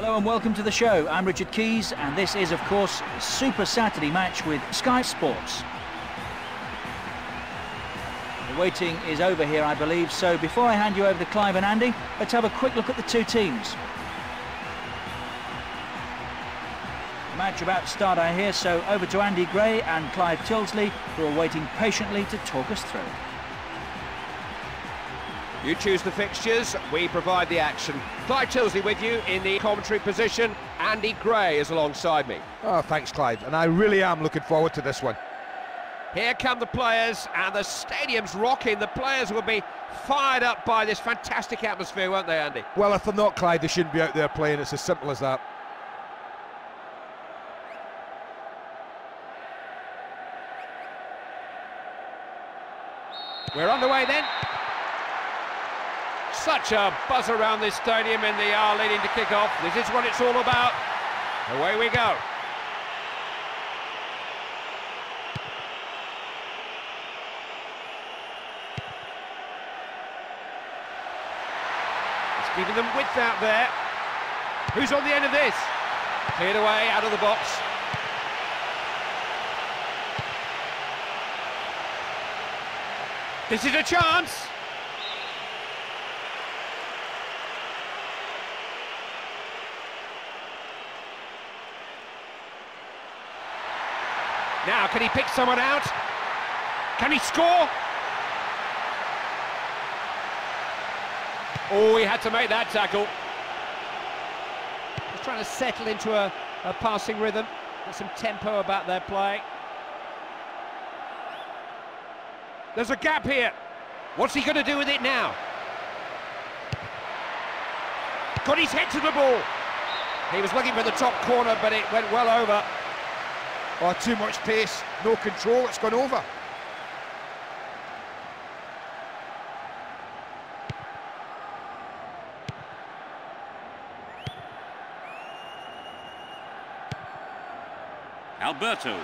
Hello and welcome to the show. I'm Richard Keys and this is of course Super Saturday match with Sky Sports. The waiting is over here I believe so before I hand you over to Clive and Andy let's have a quick look at the two teams. The match about to start I hear so over to Andy Gray and Clive Tyldesley who are waiting patiently to talk us through. You choose the fixtures, we provide the action. Clive Tyldesley with you in the commentary position. Andy Gray is alongside me. Oh, thanks, Clive. And I really am looking forward to this one. Here come the players, and the stadium's rocking. The players will be fired up by this fantastic atmosphere, won't they, Andy? Well, if they're not, Clive, they shouldn't be out there playing. It's as simple as that. We're underway then. Such a buzz around this stadium in the hour leading to kick-off. This is what it's all about. Away we go. It's giving them width out there. Who's on the end of this? Cleared away, out of the box. This is a chance. Now, can he pick someone out? Can he score? Oh, he had to make that tackle. He's trying to settle into a, a passing rhythm. Get some tempo about their play. There's a gap here. What's he going to do with it now? Got his head to the ball. He was looking for the top corner, but it went well over. Oh, too much pace, no control, it's gone over. Alberto.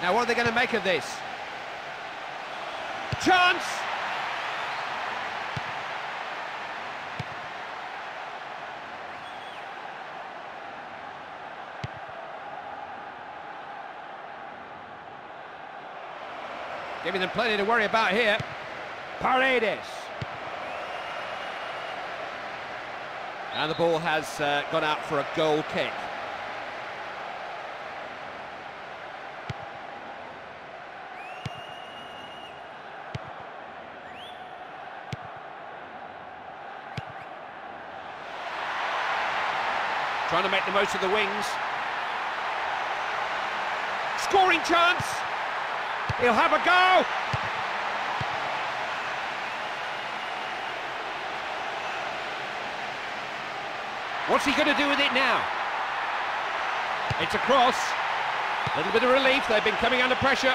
Now, what are they going to make of this? Chance! Giving them plenty to worry about here. Paredes. And the ball has uh, gone out for a goal kick. Trying to make the most of the wings. Scoring chance! He'll have a go! What's he going to do with it now? It's a cross. A little bit of relief, they've been coming under pressure.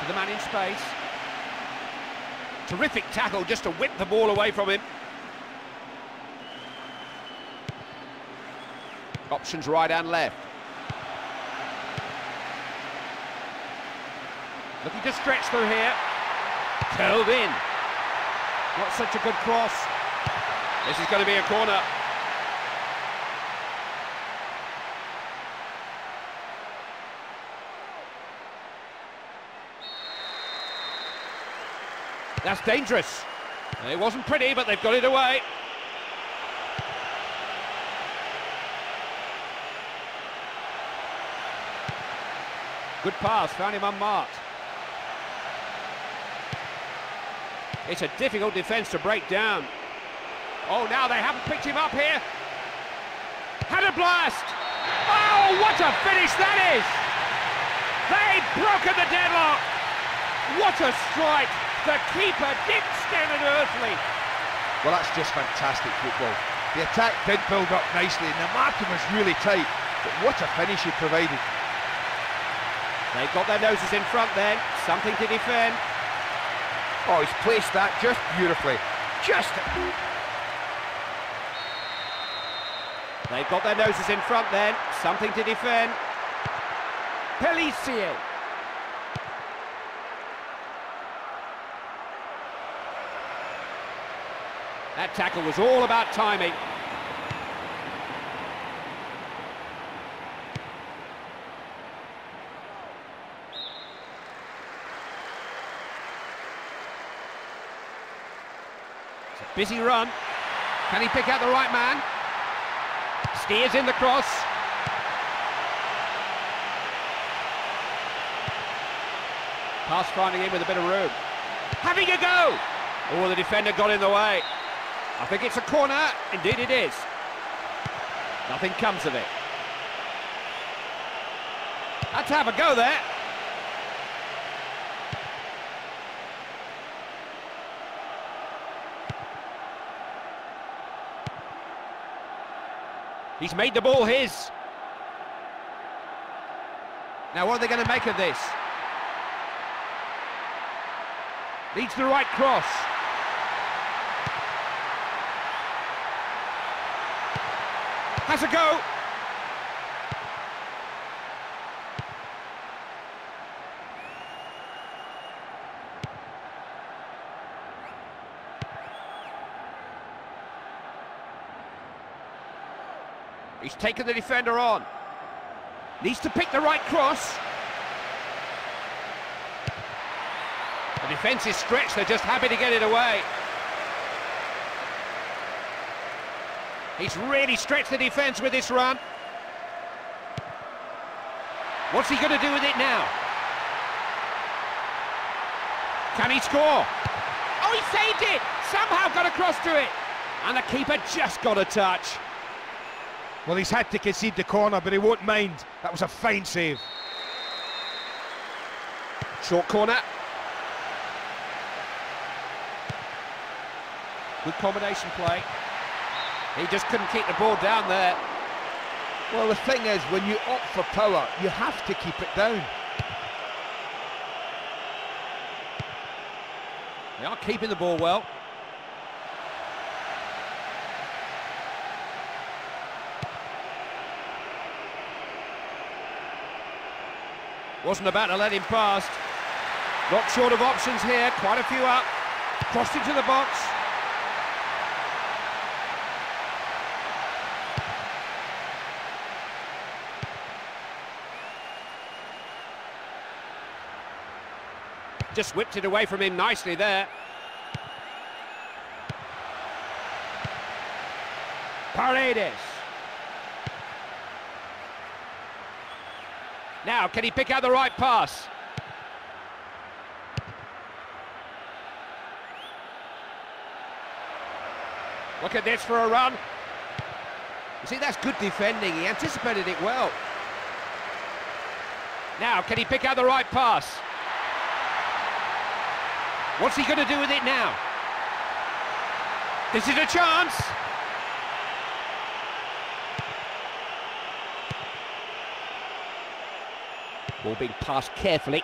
To the man in space. Terrific tackle just to whip the ball away from him. Options right and left. Looking to stretch through here. Curled in. Not such a good cross. This is going to be a corner. That's dangerous. It wasn't pretty, but they've got it away. Good pass, found him unmarked. It's a difficult defence to break down. Oh, now they haven't picked him up here. Had a blast! Oh, what a finish that is! They've broken the deadlock! What a strike! The keeper didn't stand an earthly. Well, that's just fantastic football. The attack did build up nicely and the marking was really tight, but what a finish he provided. They've got their noses in front then, something to defend. Oh, he's placed that just beautifully. Just... They've got their noses in front then, something to defend. Pelissier. That tackle was all about timing. Busy run. Can he pick out the right man? Steers in the cross. Pass finding in with a bit of room. Having a go! Oh, the defender got in the way. I think it's a corner. Indeed it is. Nothing comes of it. Let's have a go there. He's made the ball his. Now what are they going to make of this? Needs the right cross. Has a go. He's taken the defender on. Needs to pick the right cross. The defence is stretched, they're just happy to get it away. He's really stretched the defence with this run. What's he going to do with it now? Can he score? Oh, he saved it! Somehow got across to it. And the keeper just got a touch. Well, he's had to concede the corner, but he won't mind. That was a fine save. Short corner. Good combination play. He just couldn't keep the ball down there. Well, the thing is, when you opt for power, you have to keep it down. They are keeping the ball well. Wasn't about to let him past. Not short of options here, quite a few up. Crossed into the box. Just whipped it away from him nicely there. Paredes. Now, can he pick out the right pass? Look at this for a run. You see, that's good defending. He anticipated it well. Now, can he pick out the right pass? What's he going to do with it now? This is a chance. Ball being passed carefully.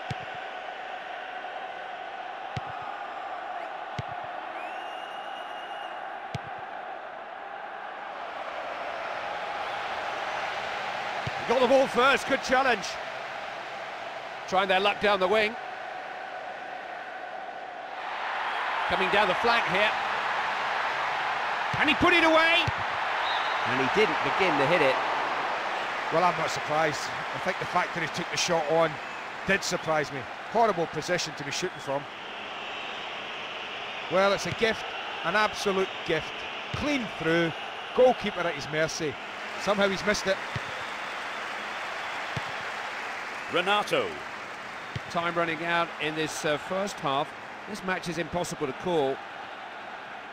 Got the ball first, good challenge. Trying their luck down the wing. Coming down the flank here. And he put it away. And he didn't begin to hit it. Well, I'm not surprised. I think the fact that he took the shot on did surprise me. Horrible position to be shooting from. Well, it's a gift, an absolute gift. Clean through, goalkeeper at his mercy. Somehow he's missed it. Renato. Time running out in this uh, first half. This match is impossible to call.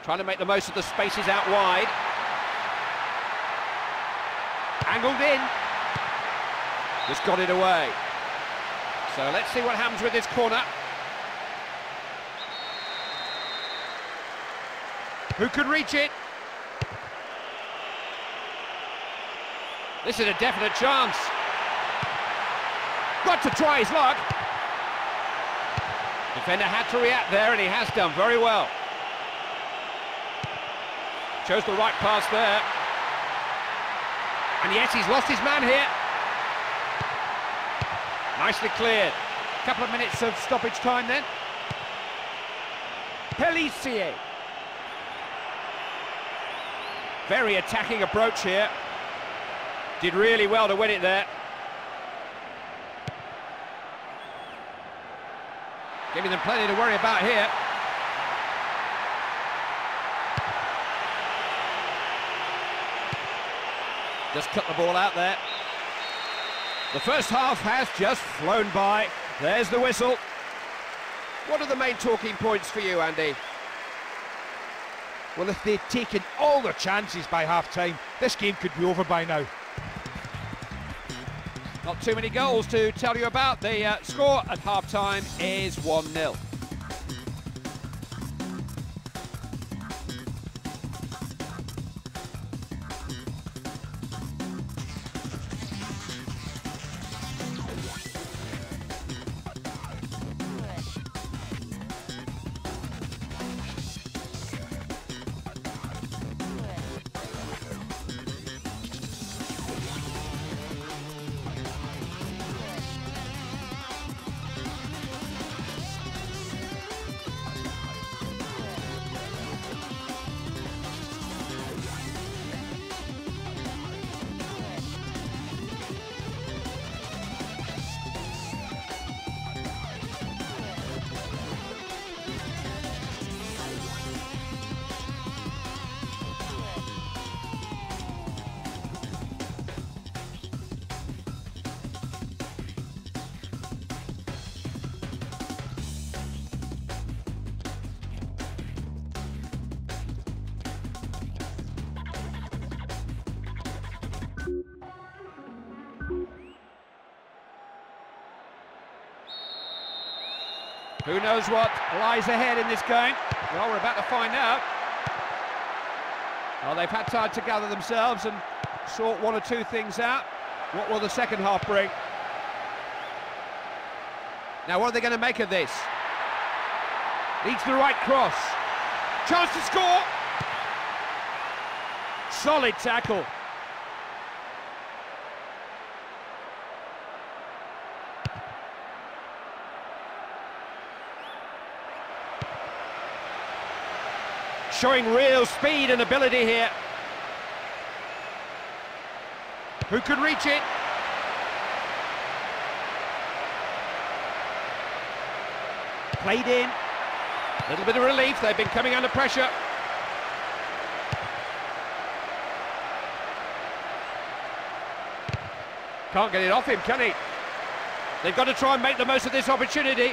Trying to make the most of the spaces out wide. Angled in. Just got it away. So let's see what happens with this corner. Who could reach it? This is a definite chance. Got to try his luck. Defender had to react there, and he has done very well. Chose the right pass there. And yes, he's lost his man here. Nicely cleared. A Couple of minutes of stoppage time then. Pelissier. Very attacking approach here. Did really well to win it there. Giving them plenty to worry about here. Just cut the ball out there. The first half has just flown by. There's the whistle. What are the main talking points for you, Andy? Well, if they'd taken all their chances by half-time, this game could be over by now. Not too many goals to tell you about. The uh, score at half-time is 1-0. Who knows what lies ahead in this game? Well, we're about to find out. Well, they've had time to gather themselves and sort one or two things out. What will the second half bring? Now, what are they going to make of this? Needs the right cross. Chance to score! Solid tackle. Showing real speed and ability here. Who could reach it? Played in. A little bit of relief, they've been coming under pressure. Can't get it off him, can he? They've got to try and make the most of this opportunity.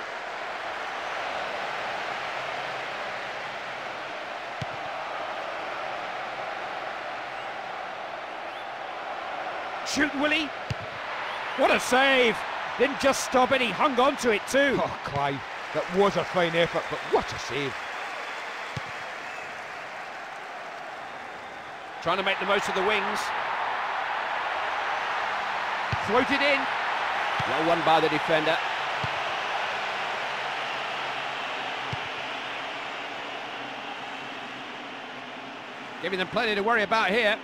Shooting, will he? What a save! Didn't just stop it, he hung on to it too. Oh, Clive, that was a fine effort, but what a save. Trying to make the most of the wings. Floated in. Well won by the defender. Giving them plenty to worry about here.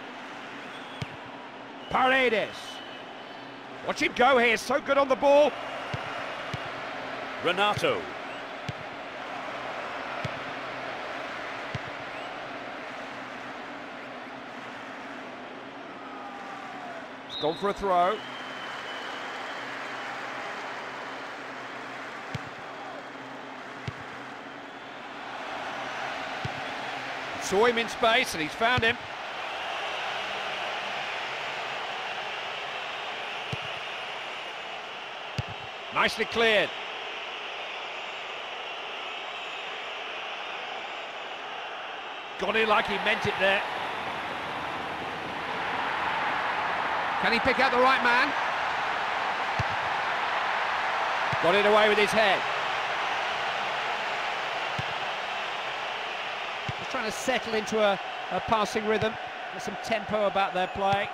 Paredes. Watch him go here, so good on the ball. Renato. He's gone for a throw. Saw him in space and he's found him. Nicely cleared. Got it like he meant it there. Can he pick out the right man? Got it away with his head. Just trying to settle into a, a passing rhythm. There's some tempo about their play.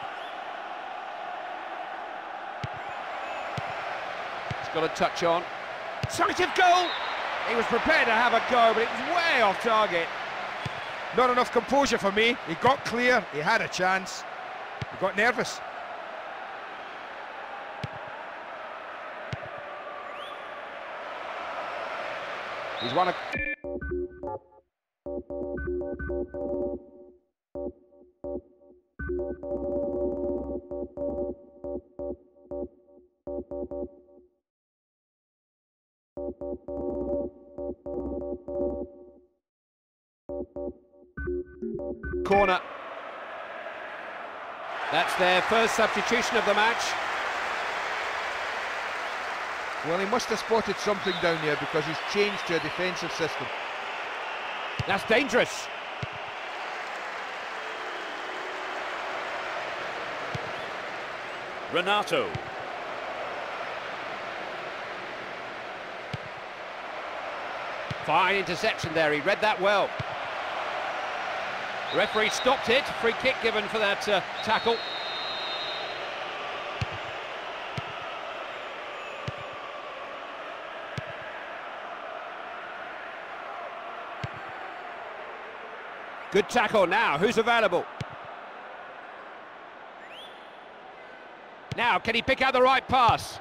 Got a touch on. Sight of goal! He was prepared to have a go, but it was way off target. Not enough composure for me. He got clear, he had a chance. He got nervous. He's won a... Corner. That's their first substitution of the match. Well, he must have spotted something down there because he's changed to a defensive system. That's dangerous. Renato. Fine interception there, he read that well. referee stopped it, free kick given for that uh, tackle. Good tackle now, who's available? Now, can he pick out the right pass?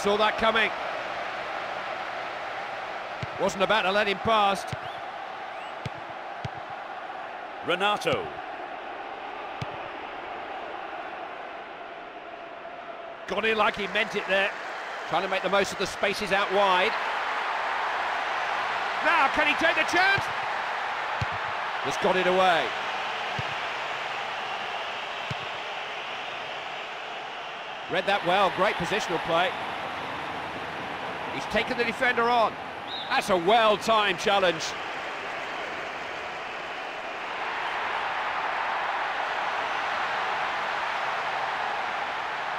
Saw that coming. Wasn't about to let him past. Renato. Got in like he meant it there. Trying to make the most of the spaces out wide. Now, can he take the chance? Just got it away. Read that well, great positional play. He's taken the defender on. That's a well-timed challenge.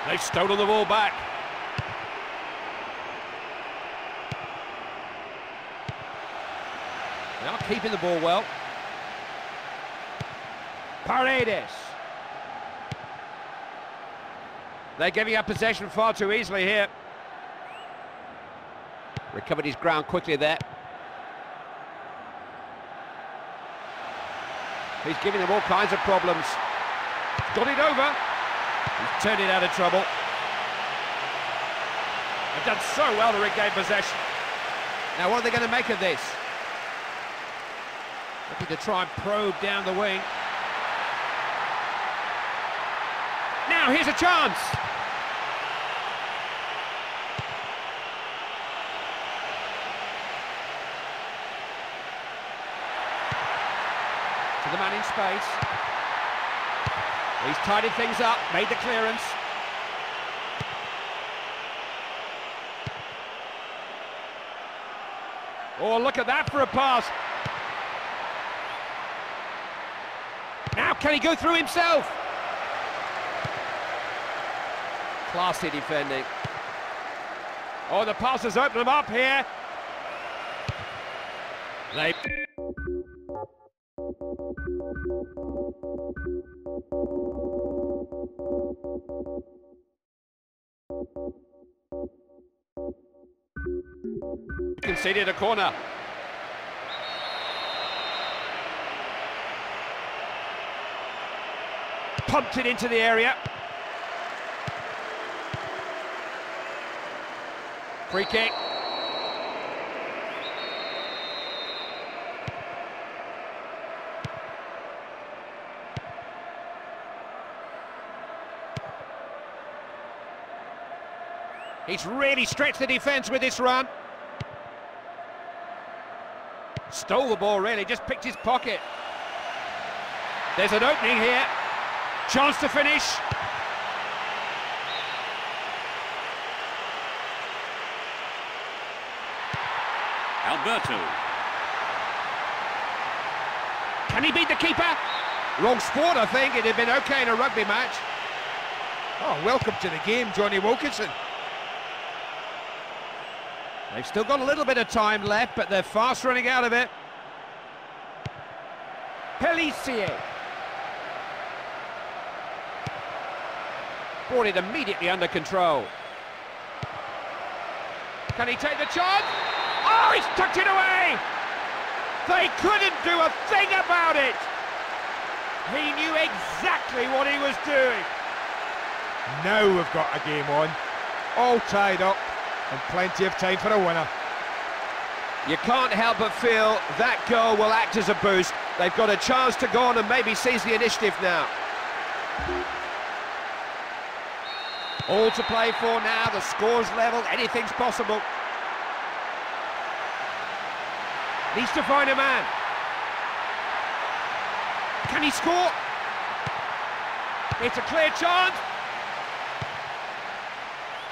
They've stolen the ball back. They are keeping the ball well. Paredes. They're giving up possession far too easily here. Recovered his ground quickly there. He's giving them all kinds of problems. Got it over. He's turned it out of trouble. They've done so well to regain possession. Now what are they going to make of this? Looking to try and probe down the wing. Now here's a chance. The man in space. He's tidied things up, made the clearance. Oh, look at that for a pass. Now, can he go through himself? Classy defending. Oh, the passes open them up here. They... Conceded a corner. Pumped it into the area. Free kick. He's really stretched the defence with this run. Stole the ball, really, just picked his pocket. There's an opening here. Chance to finish. Alberto. Can he beat the keeper? Wrong sport, I think. It'd have been okay in a rugby match. Oh, welcome to the game, Jonny Wilkinson. They've still got a little bit of time left, but they're fast running out of it. Pelissier. Brought it immediately under control. Can he take the chance? Oh, he's tucked it away! They couldn't do a thing about it. He knew exactly what he was doing. Now we've got a game on, all tied up, and plenty of time for a winner. You can't help but feel that goal will act as a boost. They've got a chance to go on and maybe seize the initiative now. All to play for now, the score's level, anything's possible. Needs to find a man. Can he score? It's a clear chance.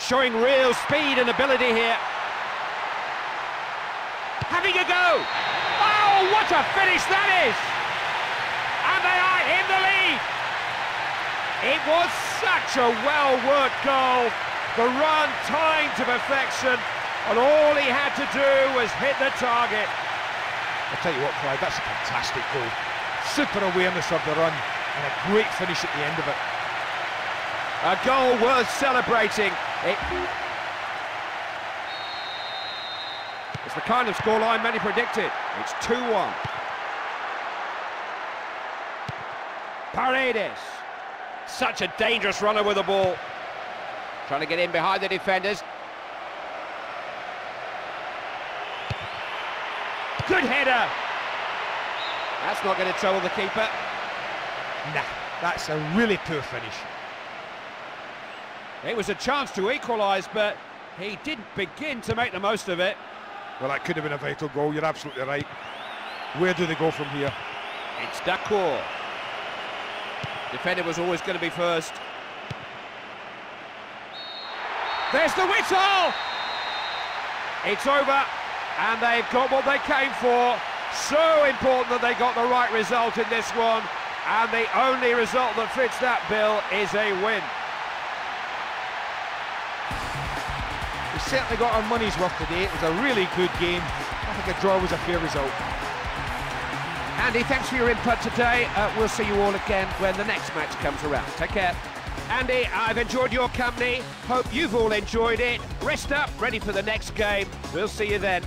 Showing real speed and ability here. Having a go. Oh, what a finish that is! And they are in the lead. It was such a well-worked goal. The run timed to perfection, and all he had to do was hit the target. I'll tell you what, Clive, that's a fantastic goal. Super awareness of the run, and a great finish at the end of it. A goal worth celebrating. It... It's the kind of scoreline many predicted. It's 2-1. Paredes. Such a dangerous runner with the ball. Trying to get in behind the defenders. Good header. That's not going to trouble the keeper. Nah, that's a really poor finish. It was a chance to equalise, but he didn't begin to make the most of it. Well, that could have been a vital goal, you're absolutely right. Where do they go from here? It's Dacourt. Defender was always going to be first. There's the whistle! It's over, and they've got what they came for. So important that they got the right result in this one, and the only result that fits that bill is a win. We certainly got our money's worth today. It was a really good game. I think a draw was a fair result. Andy, thanks for your input today. Uh, we'll see you all again when the next match comes around. Take care. Andy, I've enjoyed your company. Hope you've all enjoyed it. Rest up, ready for the next game. We'll see you then.